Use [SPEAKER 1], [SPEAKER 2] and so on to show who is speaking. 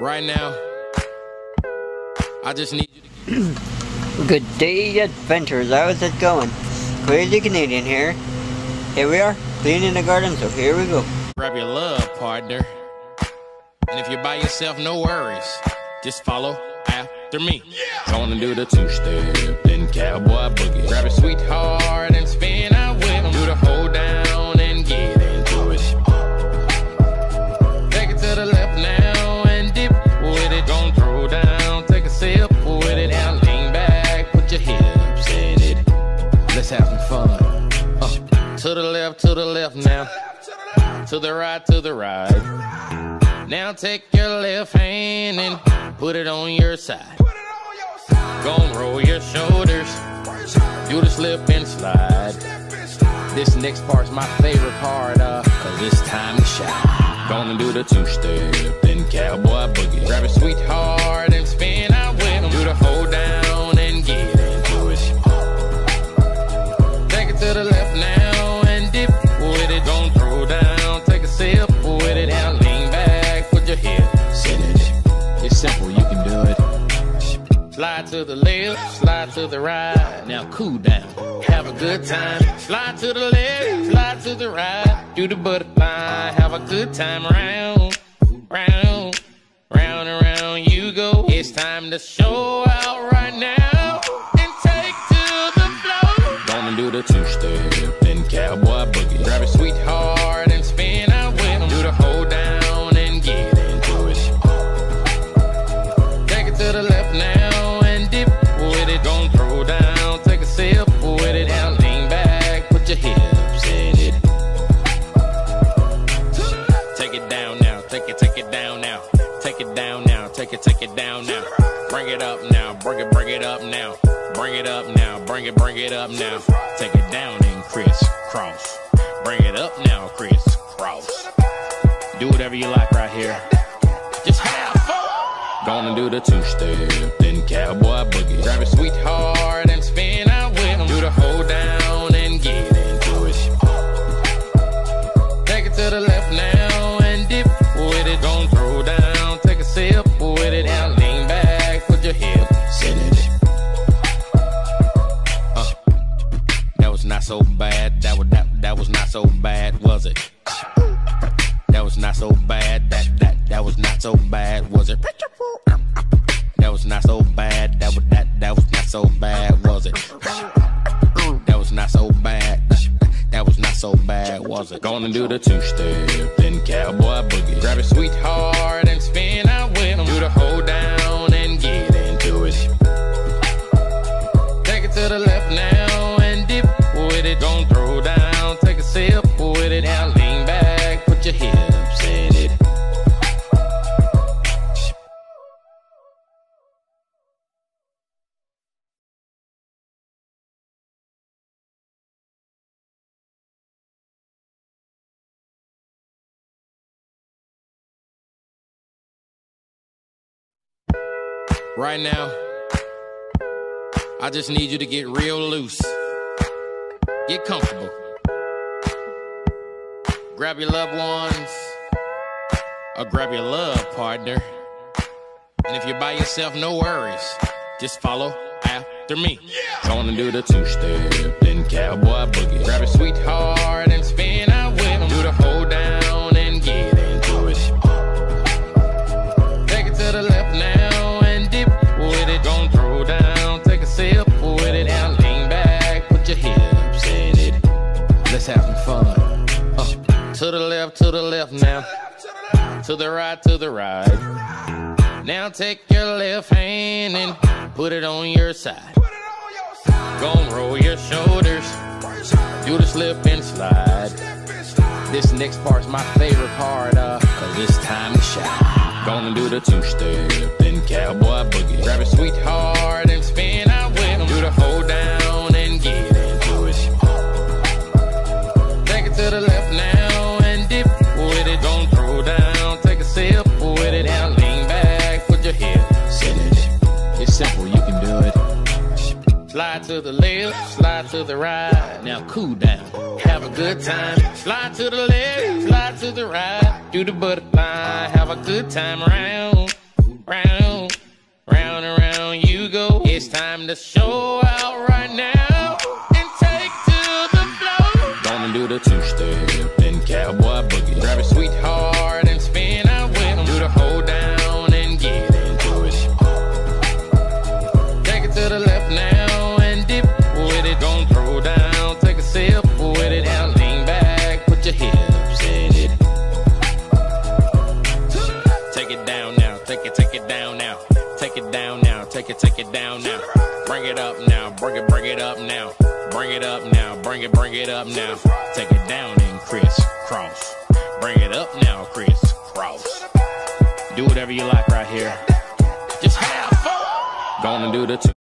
[SPEAKER 1] Right now, I just need you to.
[SPEAKER 2] Good day, adventurers. How's it going? Crazy Canadian here. Here we are, cleaning the garden, so here we go.
[SPEAKER 1] Grab your love partner. And if you're by yourself, no worries. Just follow after me. Gonna do the two step, then cowboy boogie. Grab a sweetheart and spin to the left, to the left now. To the right, to the right. Now take your left hand and put it on your side. Gon' roll your shoulders. Do the slip and slide. This next part's my favorite part, uh, cause it's time to shine. Gonna do the two step, then cowboy boogie. Grab a sweetheart to the left, slide to the right. Now cool down, have a good time. Slide to the left, slide to the right. Do the butterfly, have a good time round, round, round and round you go. It's time to show out right now and take to the floor. Gonna do the two take it, down now. Take it down now, take it, take it down now. Bring it up now, bring it, bring it up now. Bring it up now, bring it, bring it up now. Take it down and crisscross. Bring it up now, crisscross. Do whatever you like right here. Just have fun. Gonna do the two step, then cowboy so bad. That was that that was not so bad, was it? That was not so bad. That that that was not so bad, was it? That was not so bad. That was that that was not so bad, was it? That was not so bad. That was not so bad, was it? Gonna do the two step, then cowboy boogie. Grab a sweetheart and spin out with him. Do the hold down and get into it. Take it to the left Right now, I just need you to get real loose. Get comfortable. Grab your loved ones or grab your love partner. And if you're by yourself, no worries. Just follow after me. Gonna do the two step, then cowboy boogie. Grab your sweetheart to the left, to the left now. To the right, to the right. Now take your left hand and put it on your side. Gon' roll your shoulders. Do the slip and slide. This next part's my favorite part, uh, cause it's time to shine. Gonna do the two step, then cowboy to the left, slide to the right. Now cool down, have a good time. Slide to the left, slide to the right. Do the butterfly, have a good time round, Round, round and round you go. It's time to show out right now and take to the floor. Gonna do the two step take it, take it down now. Bring it up now, bring it, bring it up now. Bring it up now, bring it, bring it up now. Take it down and crisscross. Bring it up now, crisscross. Do whatever you like right here. Just have fun. Gonna do the two.